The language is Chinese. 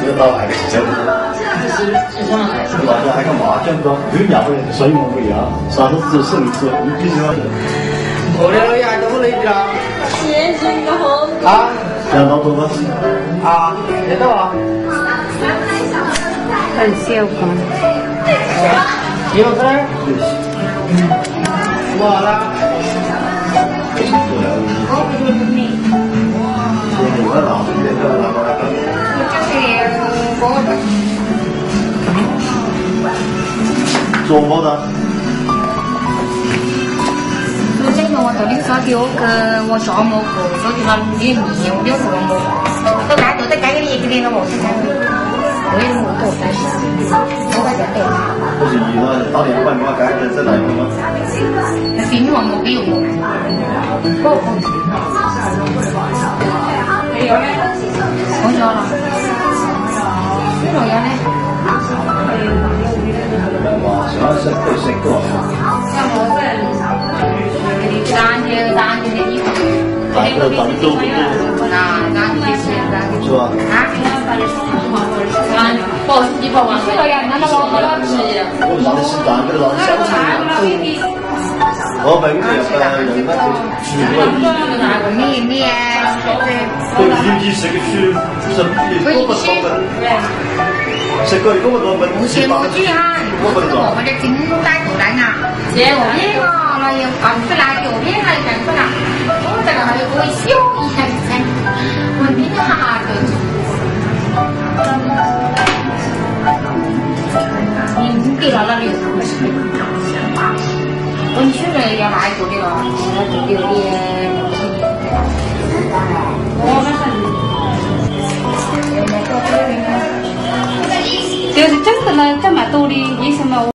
这老外的是真的。老子还干嘛？讲到有 nhà của 所以我不一样，啥都只是你做，你必须要。我的呀，都不累的啦。谢谢你好。啊，两刀多少钱？啊，知道啊。很小个。几个分？我啦。做么？的？我这个我到底啥丢个我啥么？个，所以话你你我丢什么？都该都得该给你一个点了我是。我也没多但是我在这对。不是你那打电话你妈该在哪一个吗？那是你话没给我。不不。没有嘞。我交了。没有呀嘞。哇，主要是对谁过？像我这三天三天的衣服，啊，这咱们都不多。那那这些那是吧？啊，包十几包完，去了呀，那那老多了是。我让你吃蛋，给让你小吃。我每个月要人那个举个那个米米啊，对，一一个区，是一个多，是个一个多分，不羡慕你哈，我们这金带不带啊？羡慕你啊，那也看不来，右边还看出来，我这个还有个小眼睛，我你哈个。你给了那里？温泉的要哪一个的了？要这个的。我们是。就是真的呢，这么多的，为什么？